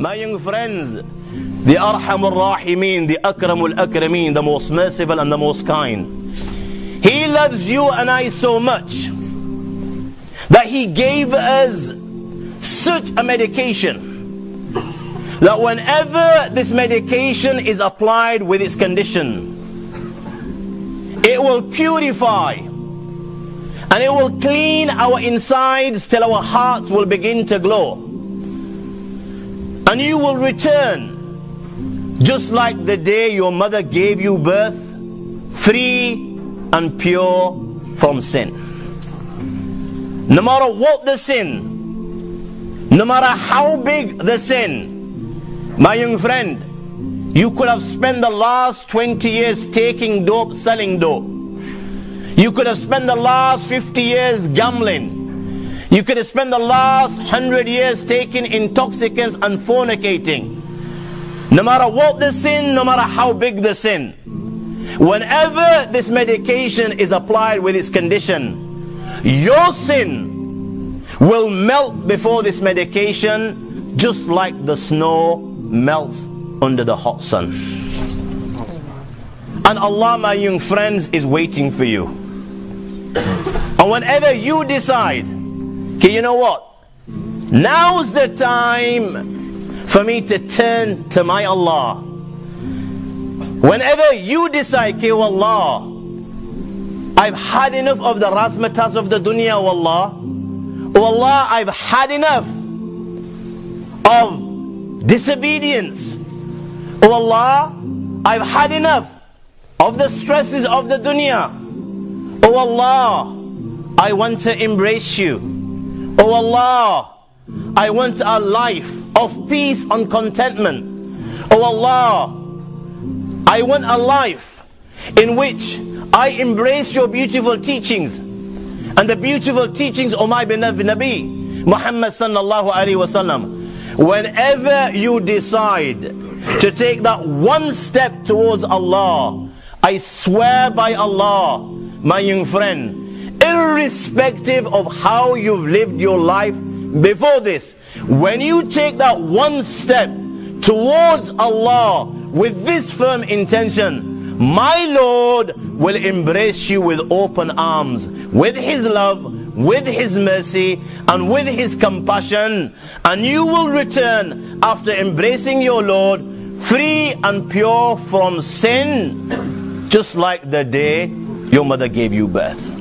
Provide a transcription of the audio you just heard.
My young friends, the Arhamur Rahimin, the Akramul Akramin, the most merciful and the most kind. He loves you and I so much that He gave us such a medication that whenever this medication is applied with its condition, it will purify and it will clean our insides till our hearts will begin to glow. And you will return just like the day your mother gave you birth, free and pure from sin. No matter what the sin, no matter how big the sin, my young friend, you could have spent the last 20 years taking dope, selling dope. You could have spent the last 50 years gambling. You could spent the last 100 years taking intoxicants and fornicating. No matter what the sin, no matter how big the sin. Whenever this medication is applied with its condition, your sin will melt before this medication just like the snow melts under the hot sun. And Allah, my young friends, is waiting for you. And whenever you decide, okay, you know what? Now's the time for me to turn to my Allah. Whenever you decide, okay, Allah, I've had enough of the razzmatazz of the dunya, oh Allah. Oh Allah, I've had enough of disobedience. Oh Allah, I've had enough of the stresses of the dunya. Oh Allah, I want to embrace you. Oh Allah, I want a life of peace and contentment. Oh Allah, I want a life in which I embrace your beautiful teachings and the beautiful teachings of my beloved Nabi Muhammad sallallahu alaihi wasallam. Whenever you decide to take that one step towards Allah, I swear by Allah, my young friend, irrespective of how you've lived your life before this, when you take that one step towards Allah with this firm intention, my Lord will embrace you with open arms, with His love, with His mercy, and with His compassion, and you will return after embracing your Lord free and pure from sin, just like the day your mother gave you birth.